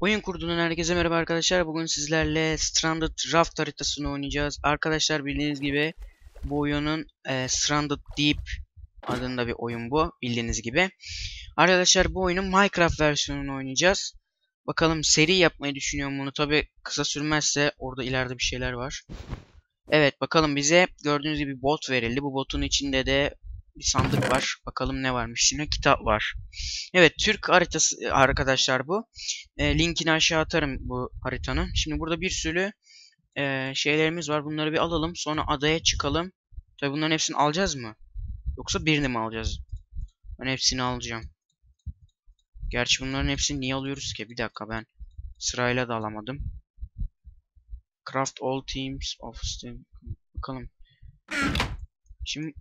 Oyun kurduğundan herkese merhaba arkadaşlar. Bugün sizlerle Stranded Raft haritasını oynayacağız. Arkadaşlar bildiğiniz gibi bu oyunun e, Stranded Deep adında bir oyun bu. Bildiğiniz gibi. Arkadaşlar bu oyunun Minecraft versiyonunu oynayacağız. Bakalım seri yapmayı düşünüyorum bunu. Tabi kısa sürmezse orada ileride bir şeyler var. Evet bakalım bize gördüğünüz gibi bot verildi. Bu botun içinde de bir sandık var. Bakalım ne varmış. Şimdi kitap var. Evet Türk haritası arkadaşlar bu. E, linkini aşağı atarım bu haritanın. Şimdi burada bir sürü e, şeylerimiz var. Bunları bir alalım. Sonra adaya çıkalım. Tabi bunların hepsini alacağız mı? Yoksa birini mi alacağız? Ben hepsini alacağım. Gerçi bunların hepsini niye alıyoruz ki? Bir dakika ben sırayla da alamadım. Craft all teams of steam. Bakalım. Şimdi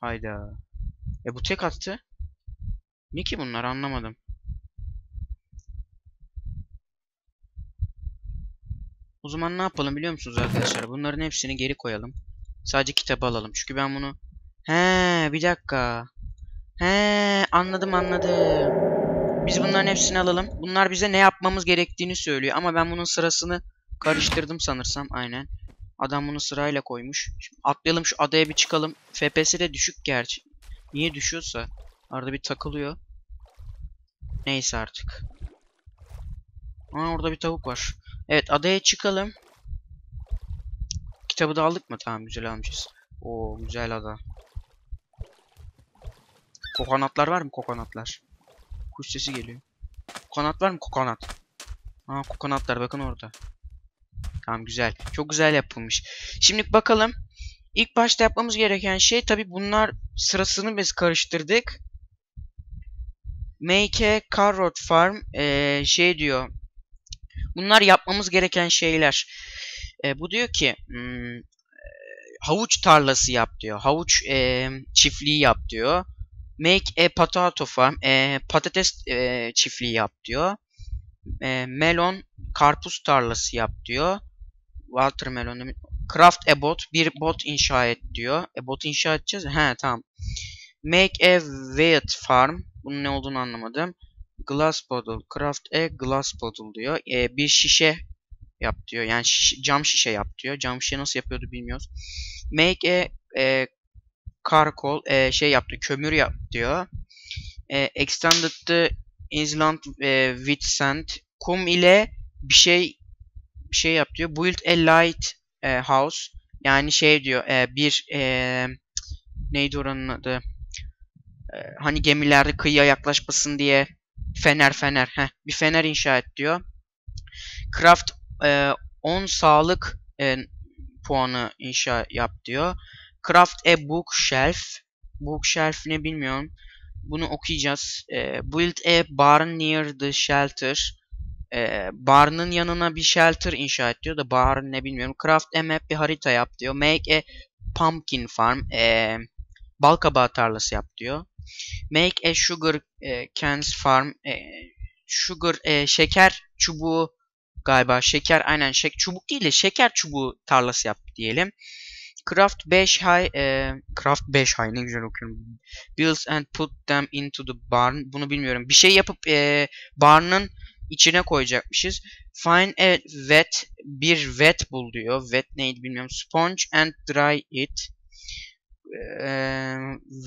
Hayda. E bu tek attı. Ne ki bunlar anlamadım. O zaman ne yapalım biliyor musunuz arkadaşlar? Bunların hepsini geri koyalım. Sadece kitabı alalım. Çünkü ben bunu... He bir dakika. He anladım anladım. Biz bunların hepsini alalım. Bunlar bize ne yapmamız gerektiğini söylüyor. Ama ben bunun sırasını karıştırdım sanırsam. Aynen. Adam bunu sırayla koymuş. Şimdi atlayalım şu adaya bir çıkalım. FPS de düşük gerçi. Niye düşüyorsa. Arada bir takılıyor. Neyse artık. Aa orada bir tavuk var. Evet adaya çıkalım. Kitabı da aldık mı? Tamam güzel almışız. Oo güzel ada. Kokonatlar var mı kokonatlar? Kuş sesi geliyor. Kokonat var mı kokonat? Aa kokonatlar bakın orada. Tamam güzel. Çok güzel yapılmış. Şimdi bakalım. İlk başta yapmamız gereken şey tabi bunlar sırasını biz karıştırdık. Make a carrot farm ee, şey diyor. Bunlar yapmamız gereken şeyler. E, bu diyor ki hmm, havuç tarlası yap diyor. Havuç e, çiftliği yap diyor. Make a potato farm. E, patates e, çiftliği yap diyor. E, melon karpuz tarlası yap diyor. Watermelon Craft a boat. Bir bot inşa et diyor. E bot inşa edeceğiz. He tamam. Make a wheat farm. Bunun ne olduğunu anlamadım. Glass bottle. Craft a glass bottle diyor. E, bir şişe yap diyor. Yani şiş cam şişe yap diyor. Cam şişe nasıl yapıyordu bilmiyoruz. Make a e, charcoal. E, şey yaptı. Kömür yap diyor. E, extended the island e, with sand. Kum ile bir şey bir şey yap diyor. Build a light e, house. Yani şey diyor e, bir e, neydi oranın adı? E, hani gemilerde kıyıya yaklaşmasın diye fener fener. Heh, bir fener inşa et diyor. Craft e, 10 sağlık e, puanı inşa yap diyor. Craft a bookshelf. Bookshelf ne bilmiyorum. Bunu okuyacağız. E, build a barn near the shelter e, barının yanına bir shelter inşa et diyor da bar ne bilmiyorum. Craft a map bir harita yap diyor. Make a pumpkin farm. E, bal kabağı tarlası yap diyor. Make a sugar e, cans farm. E, sugar e, şeker çubuğu galiba şeker aynen şek çubuk değil de şeker çubuğu tarlası yap diyelim. Craft 5 high e, Craft 5 high ne güzel okuyorum. Build and put them into the barn. Bunu bilmiyorum. Bir şey yapıp e, barnın içine koyacakmışız. Find a wet bir wet bul diyor. Wet neydi bilmiyorum. Sponge and dry it. Ee,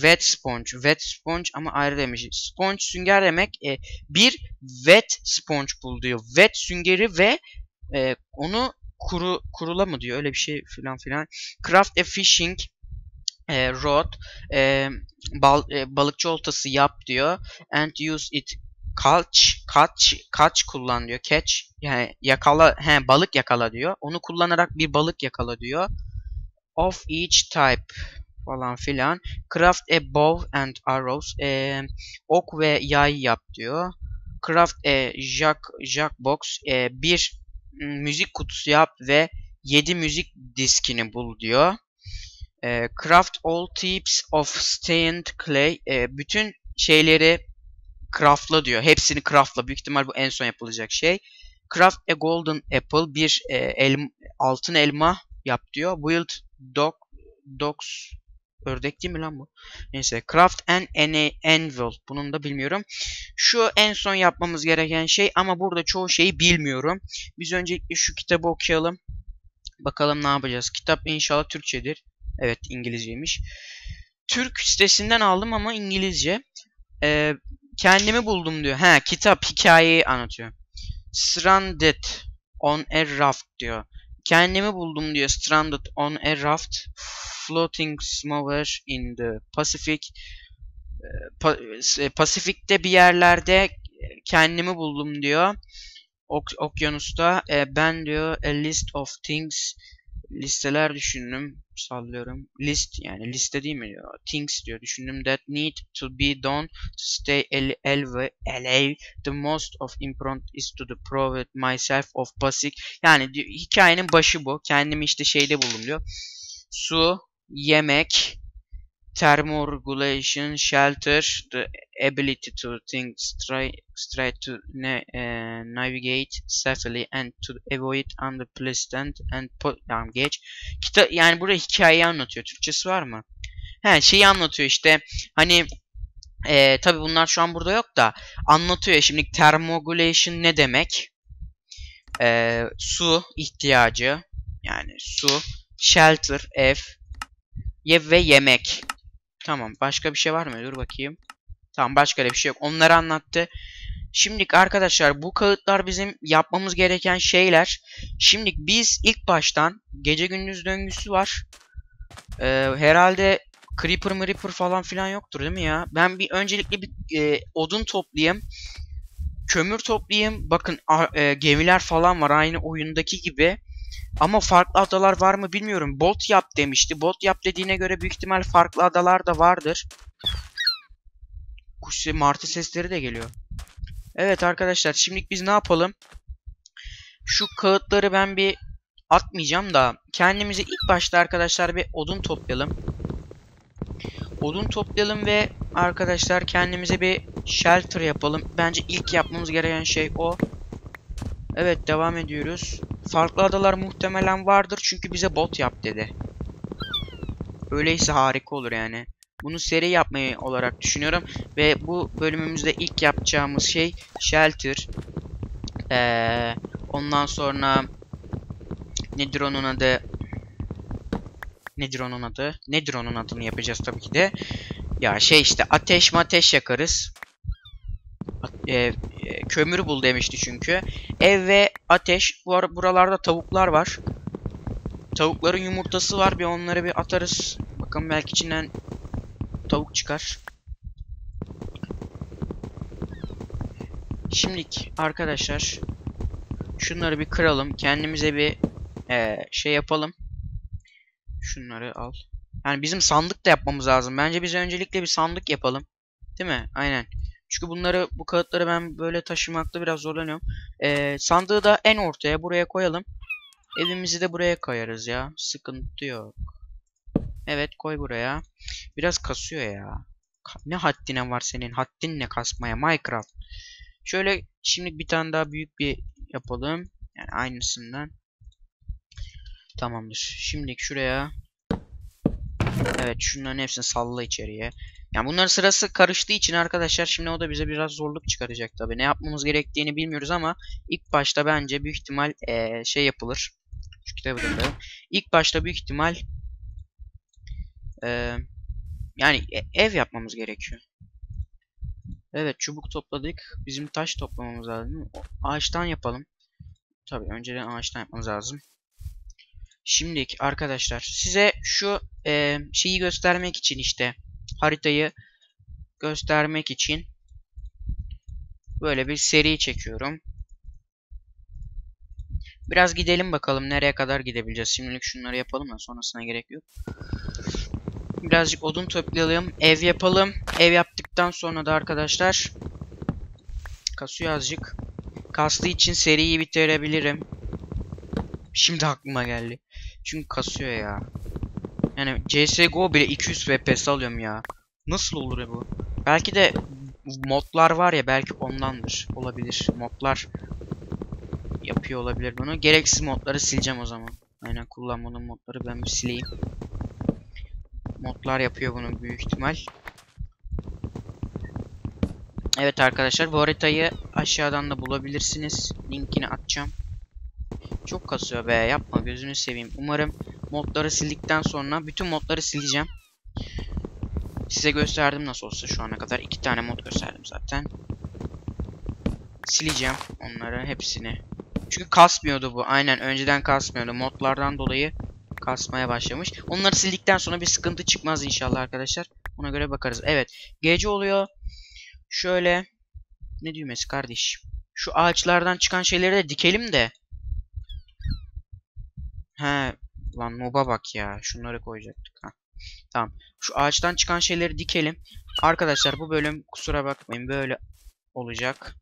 wet sponge. Wet sponge ama ayrı demiş. Sponge sünger demek. E, bir wet sponge bul diyor. Wet süngeri ve e, onu kuru kurula mı diyor. Öyle bir şey filan filan. Craft a fishing e, rod. E, bal, e, balıkçı oltası yap diyor. And use it catch, catch, catch kullan diyor. Catch yani yakala, he balık yakala diyor. Onu kullanarak bir balık yakala diyor. Of each type falan filan. Craft a bow and arrows. E, ok ve yay yap diyor. Craft a jack, jackbox. E, bir müzik kutusu yap ve 7 müzik diskini bul diyor. E, craft all types of stained clay. E, bütün şeyleri craftla diyor. Hepsini craftla. Büyük ihtimal bu en son yapılacak şey. Craft a golden apple. Bir e, el, altın elma yap diyor. Build dog, dogs Ördek değil mi lan bu? Neyse. Craft an anvil. Bunun da bilmiyorum. Şu en son yapmamız gereken şey ama burada çoğu şeyi bilmiyorum. Biz öncelikle şu kitabı okuyalım. Bakalım ne yapacağız. Kitap inşallah Türkçedir. Evet İngilizceymiş. Türk sitesinden aldım ama İngilizce. Ee, kendimi buldum diyor. Ha kitap hikayeyi anlatıyor. Stranded on a raft diyor. Kendimi buldum diyor. Stranded on a raft. Floating somewhere in the Pacific. Pa Pasifik'te bir yerlerde kendimi buldum diyor. Ok okyanusta. E, ben diyor a list of things listeler düşündüm. Sallıyorum. List yani liste değil mi diyor. Things diyor. Düşündüm that need to be done to stay LA. The most of important is to the provide myself of basic. Yani diyor, hikayenin başı bu. Kendimi işte şeyde buldum diyor. Su, yemek, thermoregulation, shelter, the ability to think straight, straight to na uh, navigate safely and to avoid unpleasant and yani geç. Kita yani burada hikayeyi anlatıyor. Türkçesi var mı? He şeyi anlatıyor işte. Hani e, tabi bunlar şu an burada yok da anlatıyor. Şimdi thermoregulation ne demek? E, su ihtiyacı yani su, shelter ev, ye ve yemek. Tamam. Başka bir şey var mı? Dur bakayım. Tamam başka bir şey yok. Onları anlattı. Şimdi arkadaşlar bu kağıtlar bizim yapmamız gereken şeyler. Şimdi biz ilk baştan gece gündüz döngüsü var. Ee, herhalde Creeper Creeper falan filan yoktur değil mi ya? Ben bir öncelikle bir e, odun toplayayım. Kömür toplayayım. Bakın e, gemiler falan var aynı oyundaki gibi. Ama farklı adalar var mı bilmiyorum. Bolt yap demişti. Bolt yap dediğine göre büyük ihtimal farklı adalar da vardır. Kuş martı sesleri de geliyor. Evet arkadaşlar şimdilik biz ne yapalım? Şu kağıtları ben bir atmayacağım da kendimize ilk başta arkadaşlar bir odun toplayalım. Odun toplayalım ve arkadaşlar kendimize bir shelter yapalım. Bence ilk yapmamız gereken şey o. Evet devam ediyoruz. Farklı adalar muhtemelen vardır çünkü bize bot yap dedi. Öyleyse harika olur yani. Bunu seri yapmayı olarak düşünüyorum. Ve bu bölümümüzde ilk yapacağımız şey Shelter. Ee, ondan sonra nedir onun adı? Nedir onun adı? Nedir onun adını yapacağız tabii ki de. Ya şey işte ateş ateş yakarız. E, e, kömür bul demişti çünkü. Ev ve ateş. Bu ara buralarda tavuklar var. Tavukların yumurtası var. Bir onları bir atarız. Bakın belki içinden tavuk çıkar. Şimdilik arkadaşlar şunları bir kıralım. Kendimize bir e, şey yapalım. Şunları al. Yani bizim sandık da yapmamız lazım. Bence biz öncelikle bir sandık yapalım. Değil mi? Aynen. Çünkü bunları bu kağıtları ben böyle taşımakta biraz zorlanıyorum. Ee, sandığı da en ortaya buraya koyalım. Evimizi de buraya koyarız ya. Sıkıntı yok. Evet koy buraya. Biraz kasıyor ya. Ne haddine var senin? Haddin ne kasmaya Minecraft. Şöyle şimdi bir tane daha büyük bir yapalım. Yani aynısından. Tamamdır. Şimdilik şuraya. Evet şunların hepsini salla içeriye. Yani bunların sırası karıştığı için arkadaşlar şimdi o da bize biraz zorluk çıkaracak tabi. Ne yapmamız gerektiğini bilmiyoruz ama ilk başta bence büyük ihtimal ee, şey yapılır. Şu kitabı da İlk başta büyük ihtimal ee, yani e ev yapmamız gerekiyor. Evet çubuk topladık. Bizim taş toplamamız lazım. Ağaçtan yapalım. Tabi önceden ağaçtan yapmamız lazım. Şimdilik arkadaşlar size şu e, şeyi göstermek için işte haritayı göstermek için böyle bir seri çekiyorum. Biraz gidelim bakalım nereye kadar gidebileceğiz. Şimdilik şunları yapalım da sonrasına gerek yok. Birazcık odun toplayalım. Ev yapalım. Ev yaptıktan sonra da arkadaşlar kasıyor azıcık. Kastığı için seriyi bitirebilirim. Şimdi aklıma geldi. Çünkü kasıyor ya. Yani CSGO bile 200 FPS alıyorum ya. Nasıl olur bu? Belki de modlar var ya belki ondandır. Olabilir. Modlar yapıyor olabilir bunu. Gereksiz modları sileceğim o zaman. Aynen kullanmadığım modları ben bir sileyim. Modlar yapıyor bunu büyük ihtimal. Evet arkadaşlar bu haritayı aşağıdan da bulabilirsiniz. Linkini atacağım. Çok kasıyor be yapma gözünü seveyim. Umarım modları sildikten sonra bütün modları sileceğim. Size gösterdim nasıl olsa şu ana kadar. iki tane mod gösterdim zaten. Sileceğim onları hepsini. Çünkü kasmıyordu bu. Aynen önceden kasmıyordu. Modlardan dolayı kasmaya başlamış. Onları sildikten sonra bir sıkıntı çıkmaz inşallah arkadaşlar. Ona göre bakarız. Evet. Gece oluyor. Şöyle. Ne düğmesi kardeş? Şu ağaçlardan çıkan şeyleri de dikelim de. He. Lan noba bak ya. Şunları koyacaktık. Ha. Tamam. Şu ağaçtan çıkan şeyleri dikelim. Arkadaşlar bu bölüm kusura bakmayın böyle olacak.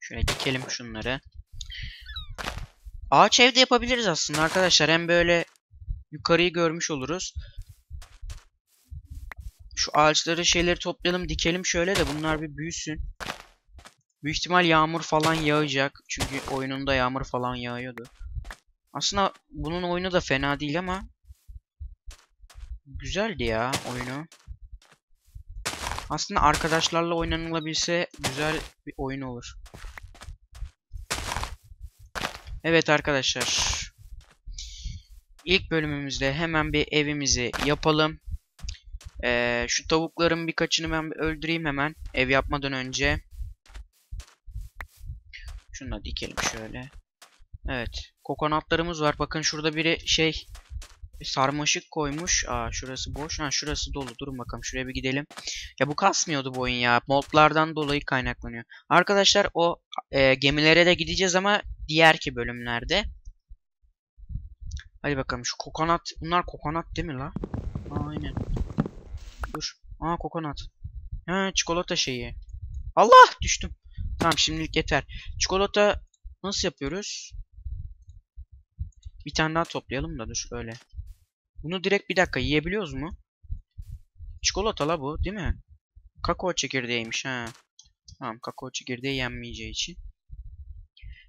Şöyle dikelim şunları. Ağaç evde yapabiliriz aslında arkadaşlar. Hem böyle yukarıyı görmüş oluruz. Şu ağaçları şeyleri toplayalım dikelim şöyle de bunlar bir büyüsün. Büyük ihtimal yağmur falan yağacak. Çünkü oyununda yağmur falan yağıyordu. Aslında bunun oyunu da fena değil ama güzeldi ya oyunu. Aslında arkadaşlarla oynanılabilse güzel bir oyun olur. Evet arkadaşlar. İlk bölümümüzde hemen bir evimizi yapalım. Ee, şu tavukların birkaçını ben bir öldüreyim hemen. Ev yapmadan önce. Şunu da dikelim şöyle. Evet. Kokonatlarımız var. Bakın şurada biri şey sarmaşık koymuş. Aa şurası boş. Ha şurası dolu. Durun bakalım şuraya bir gidelim. Ya bu kasmıyordu bu oyun ya. Modlardan dolayı kaynaklanıyor. Arkadaşlar o e, gemilere de gideceğiz ama diğerki bölümlerde. Hadi bakalım şu kokonat. Bunlar kokonat değil mi la? Aynen. Dur. Aa kokonat. Ha çikolata şeyi. Allah düştüm. Tamam şimdilik yeter. Çikolata nasıl yapıyoruz? Bir tane daha toplayalım da dur öyle. Bunu direkt bir dakika yiyebiliyoruz mu? Çikolata la bu değil mi? Kakao çekirdeğiymiş ha. Tamam kakao çekirdeği yenmeyeceği için.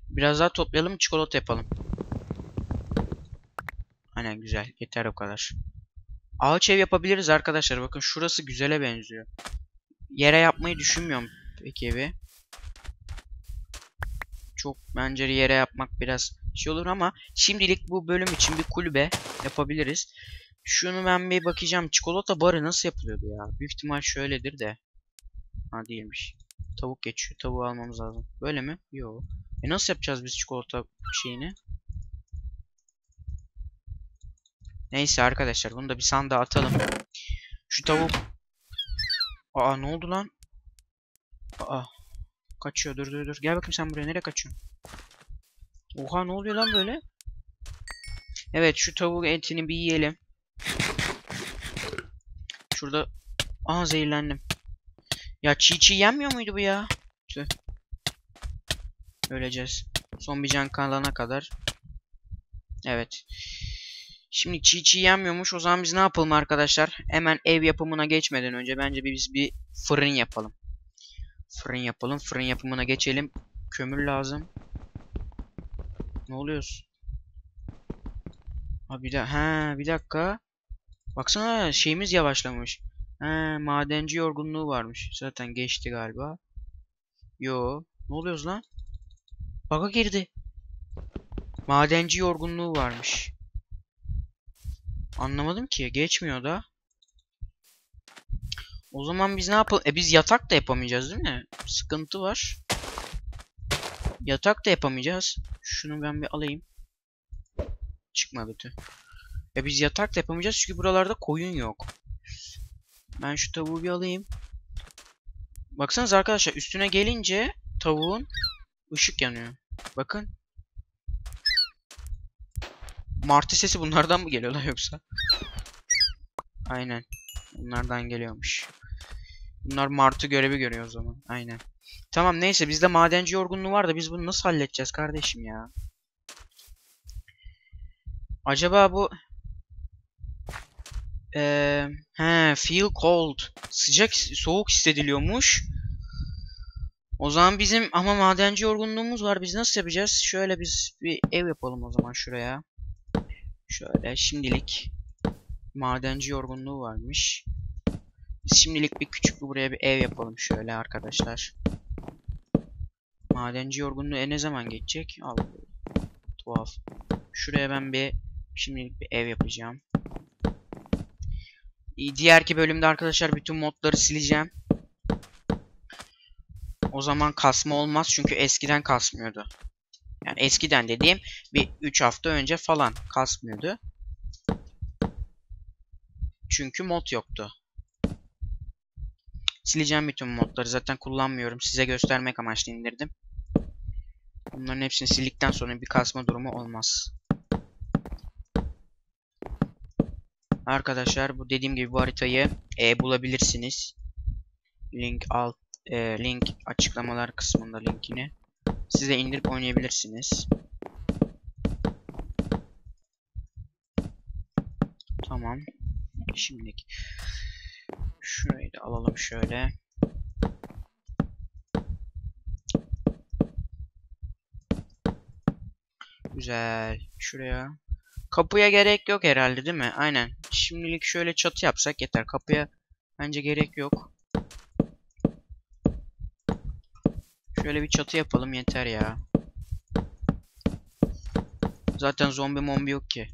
Biraz daha toplayalım çikolata yapalım. Aynen güzel. Yeter o kadar. Ağaç ev yapabiliriz arkadaşlar. Bakın şurası güzele benziyor. Yere yapmayı düşünmüyorum peki evi. Çok bence yere yapmak biraz şey olur ama şimdilik bu bölüm için bir kulübe yapabiliriz. Şunu ben bir bakacağım. Çikolata barı nasıl yapılıyordu ya? Büyük ihtimal şöyledir de. Ha değilmiş. Tavuk geçiyor. Tavuğu almamız lazım. Böyle mi? Yok. E nasıl yapacağız biz çikolata şeyini? Neyse arkadaşlar bunu da bir sandığa atalım. Şu tavuk. Aa ne oldu lan? Aa. Kaçıyor dur dur dur. Gel bakayım sen buraya nereye kaçıyorsun? Oha ne oluyor lan böyle? Evet şu tavuk etini bir yiyelim. Şurada. Aha zehirlendim. Ya çiğ çiğ yenmiyor muydu bu ya? Tüh. Öleceğiz. Son bir can kalana kadar. Evet. Şimdi çiğ çiğ yenmiyormuş. O zaman biz ne yapalım arkadaşlar? Hemen ev yapımına geçmeden önce bence biz bir fırın yapalım. Fırın yapalım. Fırın yapımına geçelim. Kömür lazım. Ne oluyoruz? Ha bir, da ha, bir dakika. Baksana şeyimiz yavaşlamış. Ha, madenci yorgunluğu varmış. Zaten geçti galiba. Yo. Ne oluyoruz lan? Baga girdi. Madenci yorgunluğu varmış. Anlamadım ki. Geçmiyor da. O zaman biz ne yapalım? E biz yatak da yapamayacağız değil mi? Sıkıntı var. Yatak da yapamayacağız. Şunu ben bir alayım. Çıkmadı tüh. E biz yatak da yapamayacağız çünkü buralarda koyun yok. Ben şu tavuğu bir alayım. Baksanız arkadaşlar üstüne gelince tavuğun ışık yanıyor. Bakın. Martı sesi bunlardan mı geliyorlar yoksa? Aynen. Bunlardan geliyormuş. Bunlar martı görevi görüyor o zaman. Aynen. Tamam neyse bizde madenci yorgunluğu var da biz bunu nasıl halledeceğiz kardeşim ya? Acaba bu ee, he, feel cold. Sıcak, soğuk hissediliyormuş. O zaman bizim ama madenci yorgunluğumuz var. Biz nasıl yapacağız? Şöyle biz bir ev yapalım o zaman şuraya. Şöyle şimdilik. Madenci yorgunluğu varmış. Biz şimdilik bir küçük bir buraya bir ev yapalım şöyle arkadaşlar. Madenci yorgunluğu e ne zaman geçecek? Allah tuhaf. Şuraya ben bir şimdilik bir ev yapacağım. Diğerki bölümde arkadaşlar bütün modları sileceğim. O zaman kasma olmaz çünkü eskiden kasmıyordu. Yani eskiden dediğim bir 3 hafta önce falan kasmıyordu. Çünkü mod yoktu. Sileceğim bütün modları. Zaten kullanmıyorum. Size göstermek amaçlı indirdim. Bunların hepsini sildikten sonra bir kasma durumu olmaz. Arkadaşlar bu dediğim gibi bu haritayı e, bulabilirsiniz. Link alt e, link açıklamalar kısmında linkini. Size indirip oynayabilirsiniz. Tamam. Şimdi da alalım şöyle. Güzel. Şuraya. Kapıya gerek yok herhalde değil mi? Aynen. Şimdilik şöyle çatı yapsak yeter. Kapıya bence gerek yok. Şöyle bir çatı yapalım yeter ya. Zaten zombi mombi yok ki.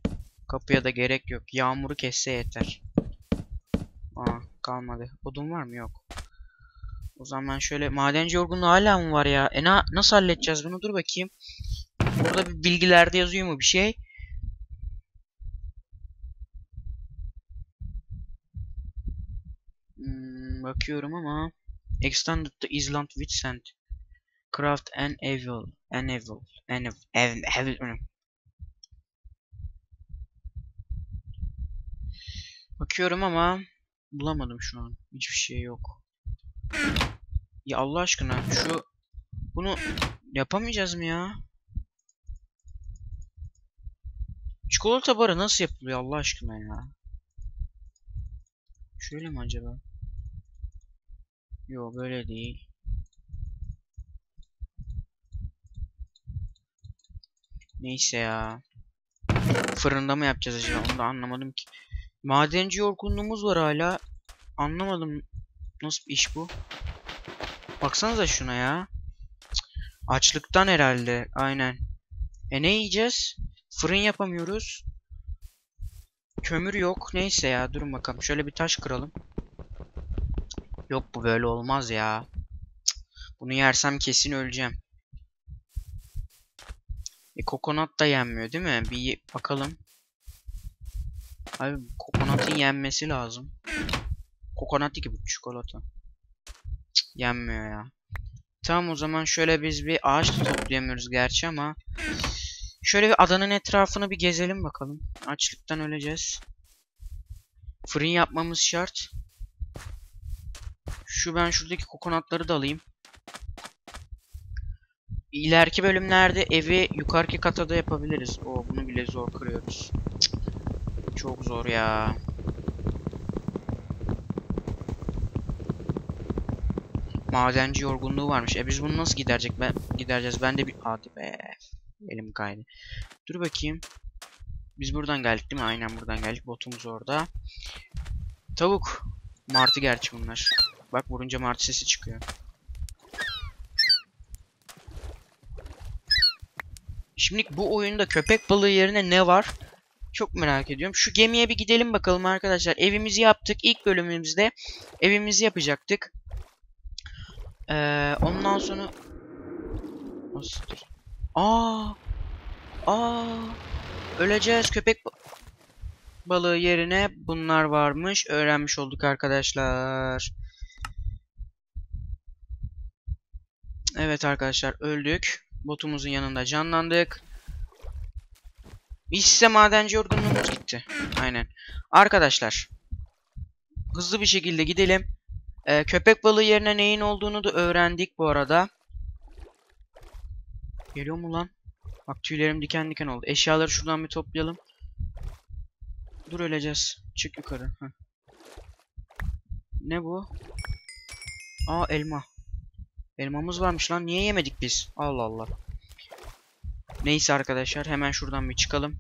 Kapıya da gerek yok. Yağmuru kesse yeter. Kalmadı. Odun var mı? Yok. O zaman şöyle madenci yorgunluğu hala mı var ya? E na nasıl halledeceğiz bunu? Dur bakayım. Burada bir bilgilerde yazıyor mu bir şey? Hmm, bakıyorum ama Extended the Island with. Craft an evil. An evil. An evil. evil. Bakıyorum ama bulamadım şu an. Hiçbir şey yok. Ya Allah aşkına şu bunu yapamayacağız mı ya? Çikolata barı nasıl yapılıyor Allah aşkına ya? Şöyle mi acaba? Yok böyle değil. Neyse ya. Fırında mı yapacağız acaba? Onu da anlamadım ki. Madenci yorgunluğumuz var hala. Anlamadım. Nasıl bir iş bu? Baksanıza şuna ya. Açlıktan herhalde. Aynen. E ne yiyeceğiz? Fırın yapamıyoruz. Kömür yok. Neyse ya durun bakalım. Şöyle bir taş kıralım. Yok bu böyle olmaz ya. Bunu yersem kesin öleceğim. E kokonat da yenmiyor değil mi? Bir bakalım. Abi kokonatın yenmesi lazım. Kokonat ki bu çikolata. Cık, yenmiyor ya. Tamam o zaman şöyle biz bir ağaç da toplayamıyoruz gerçi ama şöyle bir adanın etrafını bir gezelim bakalım. Açlıktan öleceğiz. Fırın yapmamız şart. Şu ben şuradaki kokonatları da alayım. İleriki bölümlerde evi yukarıki kata da yapabiliriz. O bunu bile zor kırıyoruz. Çok zor ya. Madenci yorgunluğu varmış. E biz bunu nasıl giderecek? Ben gidereceğiz. Ben de bir hadi be. Elim kaydı. Dur bakayım. Biz buradan geldik değil mi? Aynen buradan geldik. Botumuz orada. Tavuk. Martı gerçi bunlar. Bak vurunca martı sesi çıkıyor. Şimdi bu oyunda köpek balığı yerine ne var? Çok merak ediyorum. Şu gemiye bir gidelim bakalım arkadaşlar. Evimizi yaptık. İlk bölümümüzde evimizi yapacaktık. Ee, ondan sonra... Nasıldır? Aa! Aa! Öleceğiz köpek balığı yerine bunlar varmış. Öğrenmiş olduk arkadaşlar. Evet arkadaşlar öldük. Botumuzun yanında canlandık. İşte madenci yorgunluğumuz gitti. Aynen. Arkadaşlar. Hızlı bir şekilde gidelim. Ee, köpek balığı yerine neyin olduğunu da öğrendik bu arada. Geliyor mu lan? Bak tüylerim diken diken oldu. Eşyaları şuradan bir toplayalım. Dur öleceğiz. Çık yukarı. Heh. Ne bu? Aa elma. Elmamız varmış lan. Niye yemedik biz? Allah Allah. Neyse arkadaşlar hemen şuradan bir çıkalım.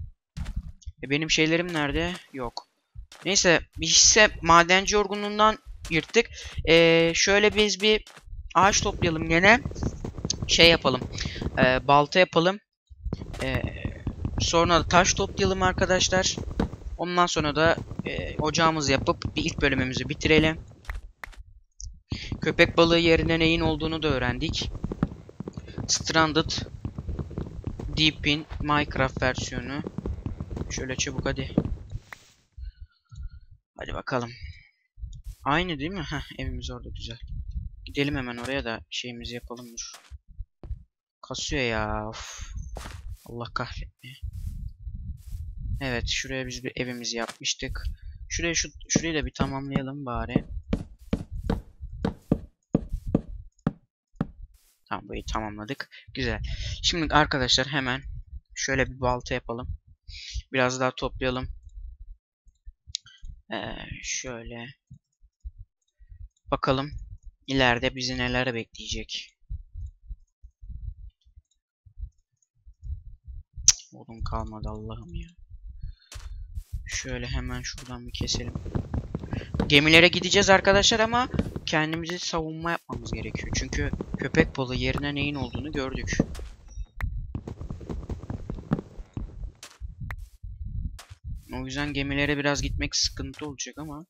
E benim şeylerim nerede? Yok. Neyse bir hisse madenci yorgunluğundan yırttık. Ee, şöyle biz bir ağaç toplayalım gene. Şey yapalım. Ee, balta yapalım. Ee, sonra da taş toplayalım arkadaşlar. Ondan sonra da e, ocağımızı yapıp bir ilk bölümümüzü bitirelim. Köpek balığı yerine neyin olduğunu da öğrendik. Stranded Deepin Minecraft versiyonu. Şöyle çabuk hadi. Hadi bakalım. Aynı değil mi? Heh, evimiz orada güzel. Gidelim hemen oraya da şeyimizi yapalım dur. Kasıyor ya. Of. Allah kahretme. Evet, şuraya biz bir evimizi yapmıştık. Şuraya şu şurayı da bir tamamlayalım bari. Burayı tamamladık. Güzel. Şimdi arkadaşlar hemen şöyle bir balta yapalım. Biraz daha toplayalım. Ee, şöyle. Bakalım ileride bizi neler bekleyecek. Odun kalmadı Allah'ım ya. Şöyle hemen şuradan bir keselim. Gemilere gideceğiz arkadaşlar ama kendimizi savunma yapmamız gerekiyor. Çünkü köpek balığı yerine neyin olduğunu gördük. O yüzden gemilere biraz gitmek sıkıntı olacak ama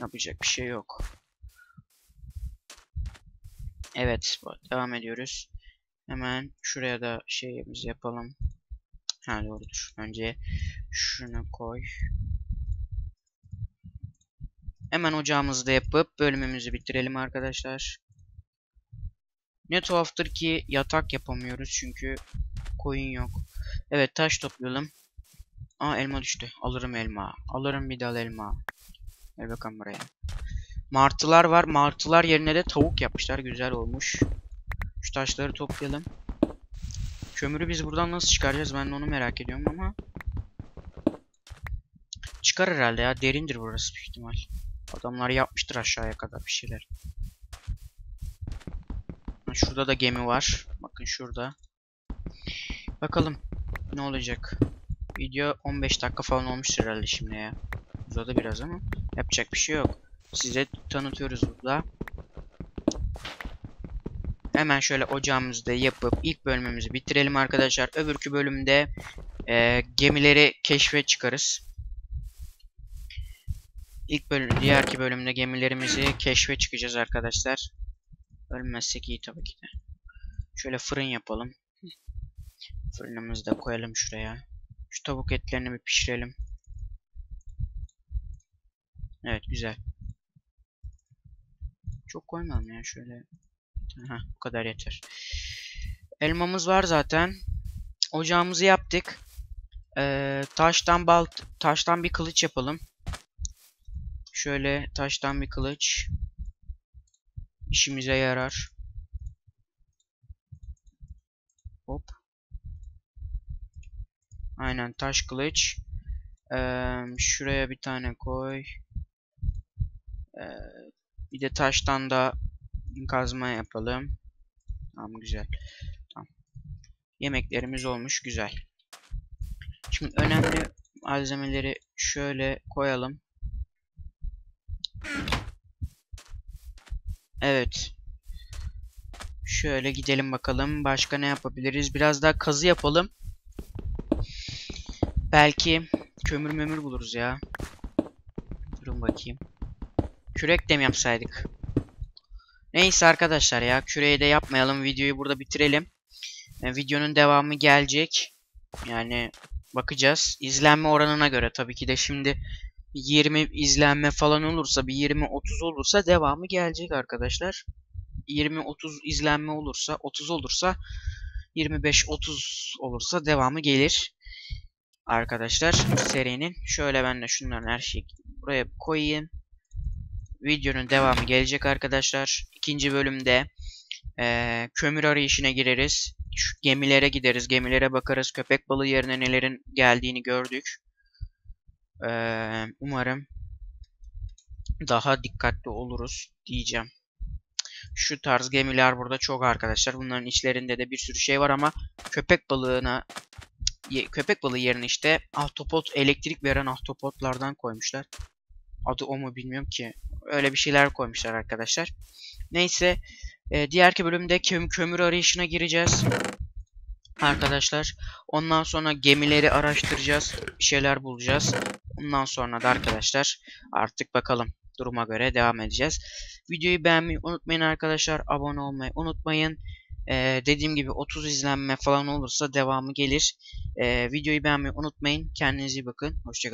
yapacak bir şey yok. Evet, devam ediyoruz. Hemen şuraya da şeyimizi yapalım. Ha doğrudur. Önce şunu koy. Hemen ocağımızı da yapıp bölümümüzü bitirelim arkadaşlar. Ne tuhaftır ki yatak yapamıyoruz çünkü koyun yok. Evet taş toplayalım. Aa elma düştü. Alırım elma. Alırım bir dal elma. Gel bakalım buraya. Martılar var. Martılar yerine de tavuk yapmışlar. Güzel olmuş. Şu taşları toplayalım. Kömürü biz buradan nasıl çıkaracağız? Ben de onu merak ediyorum ama. Çıkar herhalde ya. Derindir burası büyük ihtimal. Adamlar yapmıştır aşağıya kadar bir şeyler. Şurada da gemi var. Bakın şurada. Bakalım ne olacak. Video 15 dakika falan olmuştur herhalde şimdi ya. Uzadı biraz ama yapacak bir şey yok. Size tanıtıyoruz burada. Hemen şöyle ocağımızı da yapıp ilk bölümümüzü bitirelim arkadaşlar. Öbürkü bölümde e, gemileri keşfe çıkarız. İlk bölüm, diğerki bölümde gemilerimizi keşfe çıkacağız arkadaşlar. Ölmezsek iyi tabii ki de. Şöyle fırın yapalım. Fırınımızı da koyalım şuraya. Şu tavuk etlerini bir pişirelim. Evet güzel. Çok koymam ya şöyle. Heh, bu kadar yeter. Elmamız var zaten. Ocağımızı yaptık. Ee, taştan balt, taştan bir kılıç yapalım. Şöyle taştan bir kılıç. İşimize yarar. Hop. Aynen taş kılıç. Ee, şuraya bir tane koy. Ee, bir de taştan da kazma yapalım. Tamam güzel. Tamam. Yemeklerimiz olmuş güzel. Şimdi önemli malzemeleri şöyle koyalım. Evet. Şöyle gidelim bakalım. Başka ne yapabiliriz? Biraz daha kazı yapalım. Belki kömür memür buluruz ya. Durun bakayım. Kürek de mi yapsaydık? Neyse arkadaşlar ya. Küreği de yapmayalım. Videoyu burada bitirelim. Yani videonun devamı gelecek. Yani bakacağız. İzlenme oranına göre tabii ki de şimdi 20 izlenme falan olursa bir 20-30 olursa devamı gelecek arkadaşlar. 20-30 izlenme olursa 30 olursa 25-30 olursa devamı gelir. Arkadaşlar serinin. Şöyle ben de şunların her şeyi buraya koyayım. Videonun devamı gelecek arkadaşlar. İkinci bölümde e, kömür arayışına gireriz. Şu gemilere gideriz. Gemilere bakarız. Köpek balığı yerine nelerin geldiğini gördük. E, umarım daha dikkatli oluruz diyeceğim. Şu tarz gemiler burada çok arkadaşlar. Bunların içlerinde de bir sürü şey var ama köpek balığına köpek balığı yerine işte ahtapot elektrik veren ahtapotlardan koymuşlar. Adı o mu bilmiyorum ki. Öyle bir şeyler koymuşlar arkadaşlar. Neyse e, diğerki bölümde köm- kömür arayışına gireceğiz. Arkadaşlar. Ondan sonra gemileri araştıracağız. Bir şeyler bulacağız. Ondan sonra da arkadaşlar artık bakalım duruma göre devam edeceğiz. Videoyu beğenmeyi unutmayın arkadaşlar. Abone olmayı unutmayın. Ee, dediğim gibi 30 izlenme falan olursa devamı gelir. Ee, videoyu beğenmeyi unutmayın. Kendinize iyi bakın. Hoşçakalın.